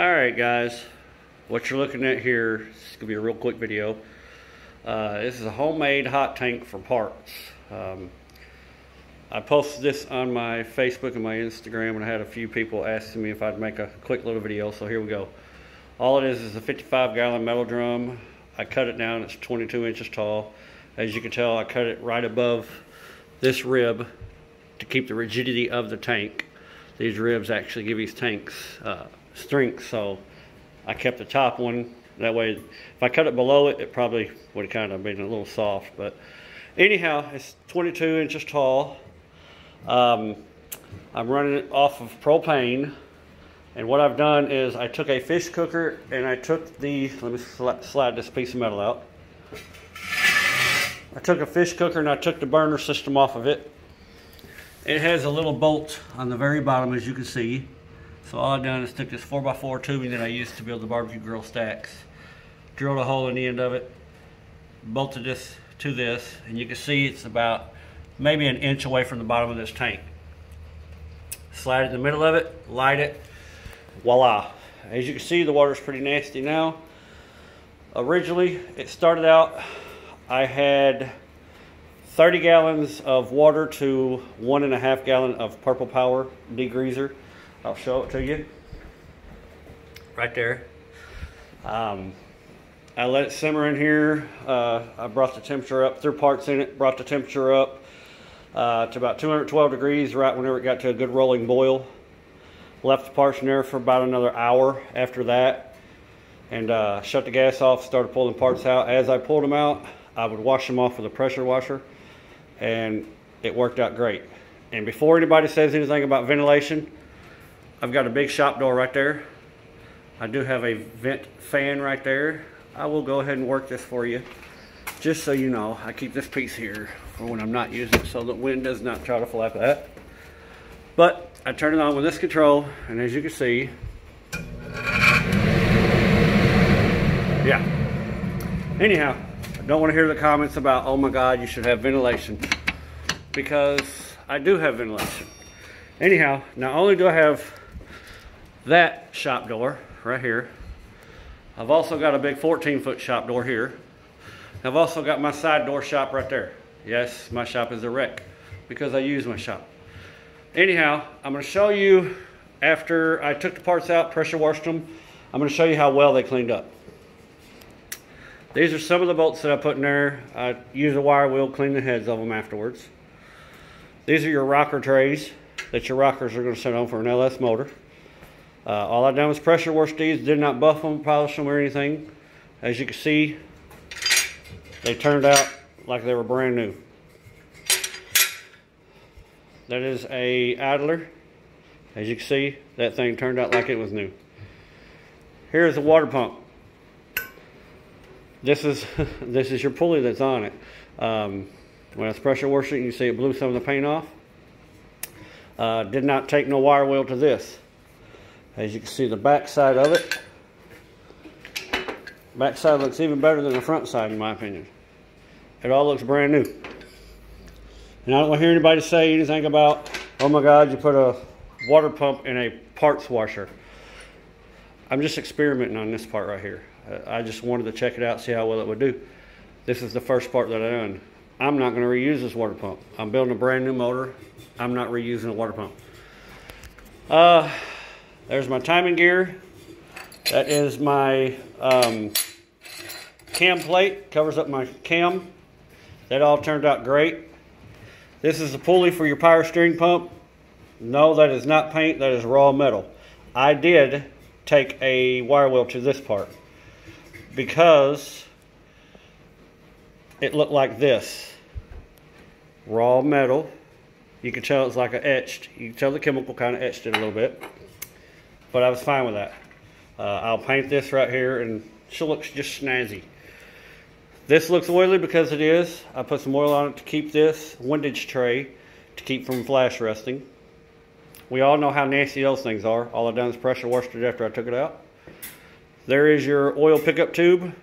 Alright guys, what you're looking at here, is going to be a real quick video. Uh, this is a homemade hot tank for parts. Um, I posted this on my Facebook and my Instagram and I had a few people asking me if I'd make a quick little video, so here we go. All it is is a 55 gallon metal drum. I cut it down, it's 22 inches tall. As you can tell, I cut it right above this rib to keep the rigidity of the tank. These ribs actually give these tanks uh, strength, so I kept the top one. That way, if I cut it below it, it probably would have kind of been a little soft. But anyhow, it's 22 inches tall. Um, I'm running it off of propane. And what I've done is I took a fish cooker and I took the, let me slide this piece of metal out. I took a fish cooker and I took the burner system off of it. It has a little bolt on the very bottom as you can see. So all I've done is took this 4x4 tubing that I used to build the barbecue grill stacks, drilled a hole in the end of it, bolted this to this, and you can see it's about maybe an inch away from the bottom of this tank. Slide it in the middle of it, light it, voila. As you can see, the water's pretty nasty now. Originally, it started out, I had 30 gallons of water to one and a half gallon of Purple Power degreaser. I'll show it to you. Right there. Um, I let it simmer in here. Uh, I brought the temperature up, threw parts in it, brought the temperature up uh, to about 212 degrees right whenever it got to a good rolling boil. Left the parts in there for about another hour after that and uh, shut the gas off, started pulling parts out. As I pulled them out, I would wash them off with a pressure washer and it worked out great. And before anybody says anything about ventilation, I've got a big shop door right there. I do have a vent fan right there. I will go ahead and work this for you. Just so you know, I keep this piece here for when I'm not using it so the wind does not try to flap that. But I turn it on with this control and as you can see, yeah. Anyhow, I don't want to hear the comments about, oh my God, you should have ventilation. Because I do have ventilation. Anyhow, not only do I have that shop door right here. I've also got a big 14 foot shop door here. I've also got my side door shop right there. Yes, my shop is a wreck because I use my shop. Anyhow, I'm gonna show you after I took the parts out, pressure washed them, I'm gonna show you how well they cleaned up. These are some of the bolts that I put in there. I use a wire wheel, clean the heads of them afterwards. These are your rocker trays that your rockers are gonna sit on for an LS motor. Uh, all I've done was pressure wash these, did not buff them, polish them or anything. As you can see, they turned out like they were brand new. That is a idler. As you can see, that thing turned out like it was new. Here's the water pump. This is this is your pulley that's on it. Um, when it's pressure washing, you see it blew some of the paint off. Uh, did not take no wire wheel to this. As you can see the back side of it. Back side looks even better than the front side in my opinion. It all looks brand new. And I don't want to hear anybody say anything about, oh my God, you put a water pump in a parts washer. I'm just experimenting on this part right here. I just wanted to check it out, see how well it would do. This is the first part that I done. I'm not going to reuse this water pump. I'm building a brand new motor. I'm not reusing a water pump. Uh, there's my timing gear. That is my um, cam plate, covers up my cam. That all turned out great. This is the pulley for your power steering pump. No, that is not paint, that is raw metal. I did take a wire wheel to this part because it looked like this. Raw metal. You can tell it's like a etched. You can tell the chemical kind of etched it a little bit but I was fine with that. Uh, I'll paint this right here and she looks just snazzy. This looks oily because it is. I put some oil on it to keep this windage tray to keep from flash rusting. We all know how nasty those things are. All I've done is pressure washed it after I took it out. There is your oil pickup tube.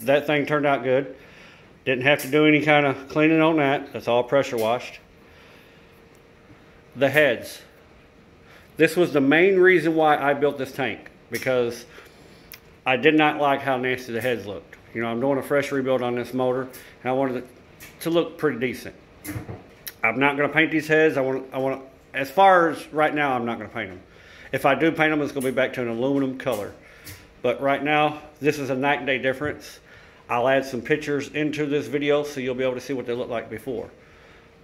That thing turned out good. Didn't have to do any kind of cleaning on that. That's all pressure washed. The heads. This was the main reason why I built this tank. because I did not like how nasty the heads looked. You know, I'm doing a fresh rebuild on this motor, and I wanted it to look pretty decent. I'm not going to paint these heads. I want, I want, as far as right now, I'm not going to paint them. If I do paint them, it's to be back to an aluminum color. But right now, this is a night and day difference. I'll add some pictures into this video so you'll be able to see what they look like before.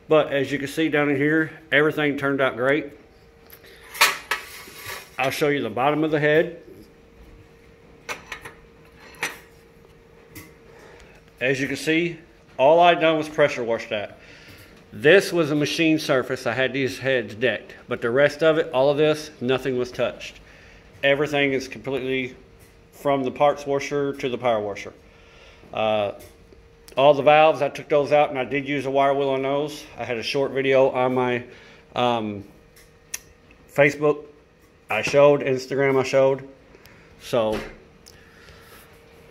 But as you can see down in here, everything turned out great. I'll show you the bottom of the head. As you can see, all I done was pressure wash that. This was a machine surface. I had these heads decked, but the rest of it, all of this, nothing was touched. Everything is completely from the parts washer to the power washer. Uh, all the valves, I took those out and I did use a wire wheel on those. I had a short video on my um, Facebook. I showed, Instagram I showed. So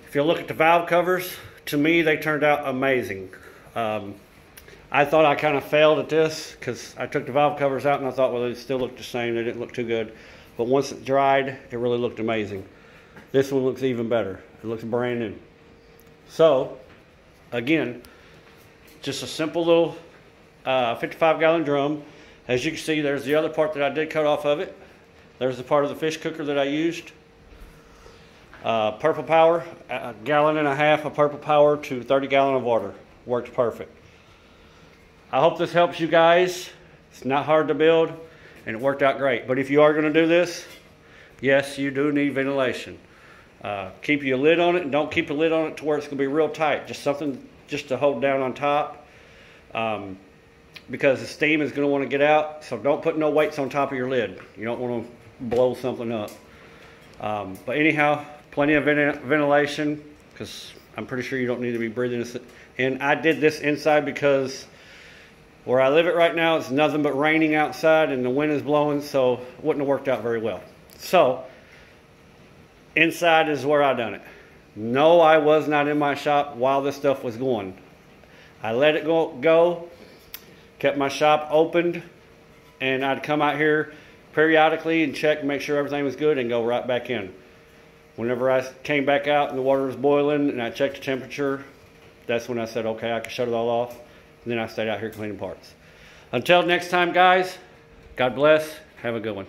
if you look at the valve covers, to me they turned out amazing. Um, I thought I kind of failed at this because I took the valve covers out and I thought, well, they still look the same. They didn't look too good. But once it dried, it really looked amazing. This one looks even better. It looks brand new. So, again, just a simple little uh, 55 gallon drum. As you can see, there's the other part that I did cut off of it. There's the part of the fish cooker that I used. Uh, purple power, a gallon and a half of purple power to 30 gallon of water. Worked perfect. I hope this helps you guys. It's not hard to build and it worked out great. But if you are going to do this, yes, you do need ventilation. Uh, keep your lid on it and don't keep a lid on it to where it's to be real tight. Just something just to hold down on top um, because the steam is going to want to get out. So don't put no weights on top of your lid. You don't want to blow something up. Um, but anyhow, plenty of ventilation because I'm pretty sure you don't need to be breathing this. And I did this inside because where I live it right now, it's nothing but raining outside and the wind is blowing, so it wouldn't have worked out very well. So Inside is where I done it. No, I was not in my shop while this stuff was going. I let it go, go kept my shop opened, and I'd come out here periodically and check and make sure everything was good and go right back in. Whenever I came back out and the water was boiling and I checked the temperature, that's when I said, okay, I can shut it all off. And then I stayed out here cleaning parts. Until next time, guys, God bless. Have a good one.